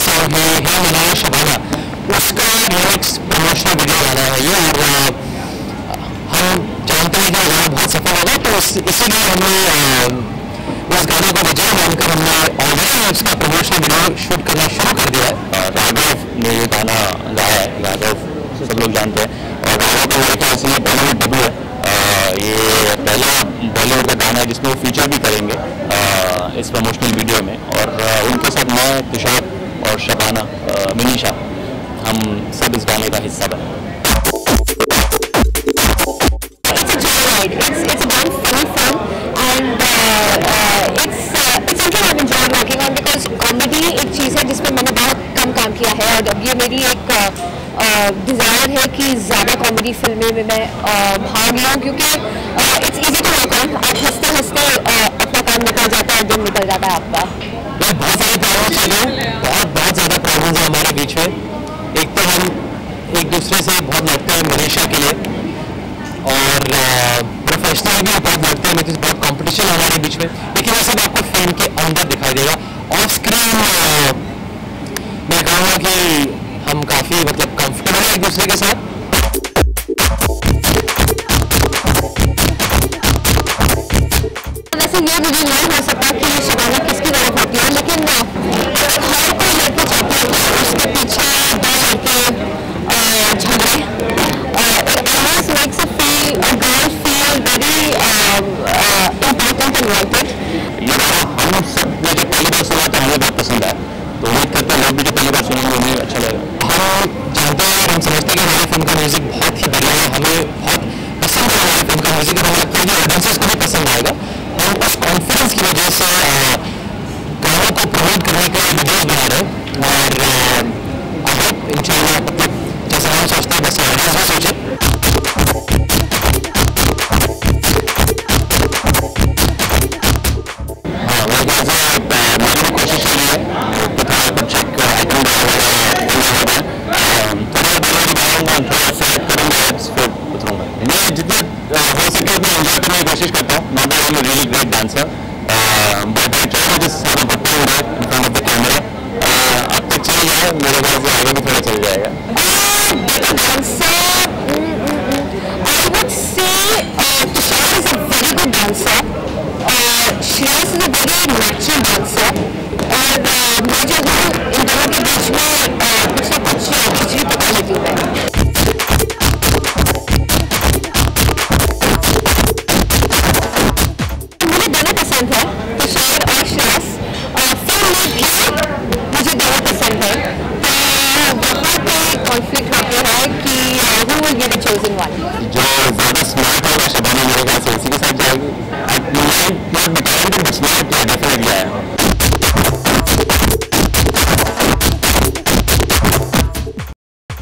Sound है है मनाया शबाना उसका रिमिक्स प्रमोशनल वीडियो वाला है ये और हम जानते हैं कि गाना बहुत सफल होगा तो इसीलिए हमने उस गाने को विजय मानकर हमने ऑलरेडी उसका प्रमोशनल वीडियो शूट करना शुरू कर दिया है राघव ने ये गाना गाया है राघव सब लोग जानते हैं और राघव का लड़का इसलिए बॉलीवुड डब्ल्यू है ये पहला बॉलीवुड का गाना है जिसमें वो फीचर भी करेंगे इस प्रमोशनल वीडियो में और उनके साथ मैं तुषार और शबाना मिनीशा हम सब इस गाने का हिस्सा बने। एक चीज़ है जिसमें मैंने बहुत कम काम किया है और ये मेरी एक डिज़ायर है कि ज़्यादा कॉमेडी फ़िल्में में मैं भाग लूँ क्योंकि it's easy to work on आप हँसते हँसते अपना काम निकल जाता है दिन निकल जाता है आपका। बहुत सारे प्रॉब्लम्स हैं हमारे बीच में। एक तो हम एक दूसरे से बहुत लड़ते हैं मनीषा के लिए। और प्रोफेशनल भी बहुत लड़ते हैं लेकिन बहुत कंपटीशन है हमारे बीच में। लेकिन ये सब आपको फ़िल्म के अंदर दिखाई देगा। ऑफ़ स्क्रीन मैं कहूँगा कि हम काफ़ी मतलब कंफर्टेबल हैं एक दूसरे के साथ। वैसे ये मुझे नहीं हो जब पहली बार सुना तो हमें बहुत पसंद आया तो उम्मीद करते हैं लोग पहली बार सुनेंगे अच्छा लगेगा हम जानते हैं हम समझते हैं कि फ़िल्म का म्यूज़िक बहुत ही बढ़िया है हमें बहुत पसंद है म्यूज़िक और ऑडियंसेस को भी पसंद आएगा हम उस कॉन्फिडेंस की वजह से गानों को प्रमोट करने के वीडियोज़ बना रहे हैं हो सके उतना एंजॉय करने की कोशिश करता हूँ not I am really great dancer but I try have a good time in front of the camera अब तक चल रहा है मेरे ख्याल से आगे भी थोड़ा चल जाएगा Tushar is a very good dancer uh, Shreyas is a very natural